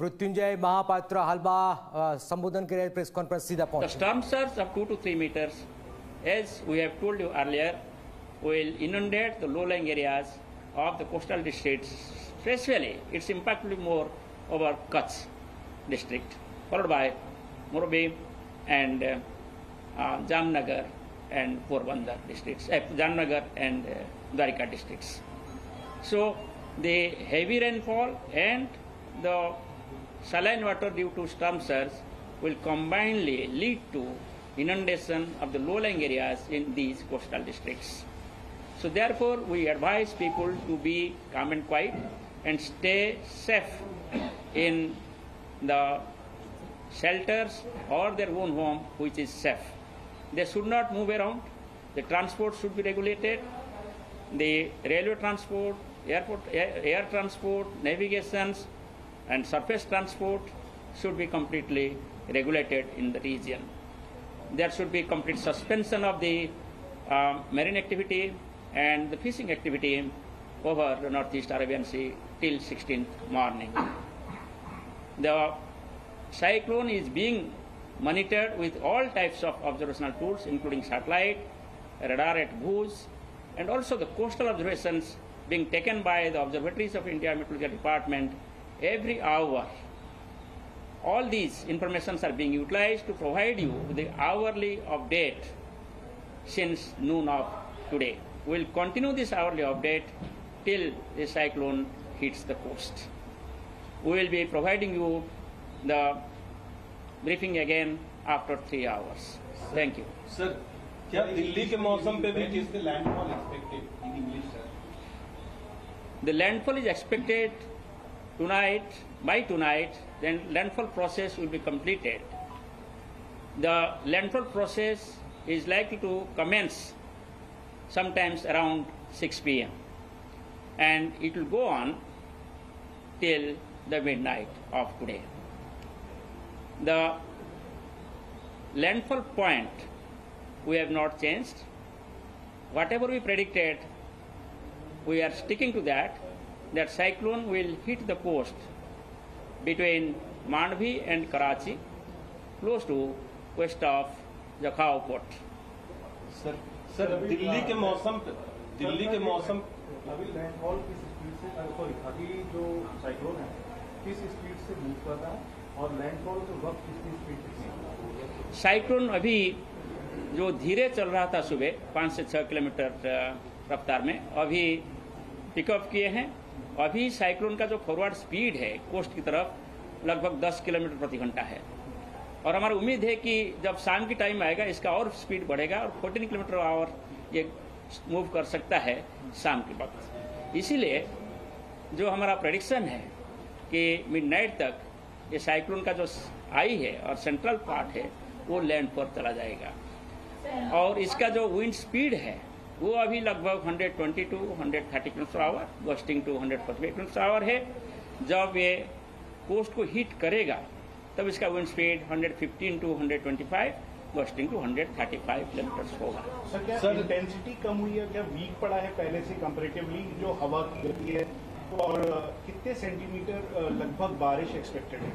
મૃત્યુંજય મહાપાત્ર હાલમાં અ, સંબોધન કરી રહ્યા પ્રેસ કોન્ફરન્સ સીધા The પહોંચે storm surge of 2 to 3 meters, as we have told you earlier, will inundate the low-lying areas of the coastal districts. Especially, its impact will be more over Kutch district, followed by Morbi and uh, uh, Jamnagar and Porbandar districts, uh, Jamnagar and uh, Dwarika districts. So the heavy rainfall and the saline water due to storm surge will combinedly lead to inundation of the low-lying areas in these coastal districts. So therefore, we advise people to be calm and quiet and stay safe in the shelters or their own home which is safe. They should not move around. The transport should be regulated. The railway transport, airport, air, air transport, navigations, and surface transport should be completely regulated in the region. There should be complete suspension of the uh, marine activity and the fishing activity over the Northeast Arabian Sea till 16th morning. The cyclone is being monitored with all types of observational tools, including satellite, radar at Bhuj, and also the coastal observations being taken by the observatories of India Meteorological Department every hour. All these informations are being utilized to provide you with the hourly update since noon of today. We will continue this hourly update till the cyclone hits the coast. We will be providing you the briefing again after three hours. Thank you. Sir क्या दिल्ली के मौसम पे भी When is the landfall expected in English, sir? The landfall is expected tonight, by tonight, then landfall process will be completed. The landfall process is likely to commence sometimes around 6 pm and it will go on till the midnight of today. The landfall point we have not changed. Whatever we predicted, we are sticking to that. That cyclone will hit the coast between Mandvi and Karachi, close to west of Jakhau port. Sir sir Delhi के मौसम पे दिल्ली के मौसम अभी landfall किस speed से sorry अभी जो साइक्लोन है किस स्पीड से मूव कर रहा है और लैंडफॉल के वक्त कितनी स्पीड से साइक्लोन अभी जो धीरे चल रहा था सुबह पाँच से छः किलोमीटर रफ्तार में अभी पिकअप किए हैं। अभी साइक्लोन का जो फॉरवर्ड स्पीड है कोस्ट की तरफ़ लगभग 10 किलोमीटर प्रति घंटा है। और हमारा उम्मीद है कि जब शाम की टाइम आएगा इसका और स्पीड बढ़ेगा और 14 किलोमीटर आवर ये मूव कर सकता है शाम के वक्त। इसीलिए जो हमारा प्रडिक्शन है कि मिडनाइट तक ये साइक्लोन का जो आई है और सेंट्रल पार्ट है वो लैंड पर चला जाएगा। और इसका जो विंड स्पीड है वो अभी लगभग 120 to 130 kilometre hour gusting to 148 kilometre hour है। जब ये कोस्ट को हिट करेगा तब इसका wind speed 115 to 125 gusting to 135 kilometre होगा। सर क्या सर- इंटेंसिटी कम हुई है? क्या वीक पड़ा है पहले से कंपेरेटिवली जो हवा की गति है और कितने सेंटीमीटर लगभग बारिश एक्सपेक्टेड है?